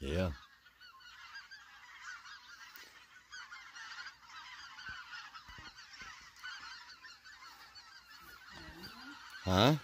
Yeah. Huh?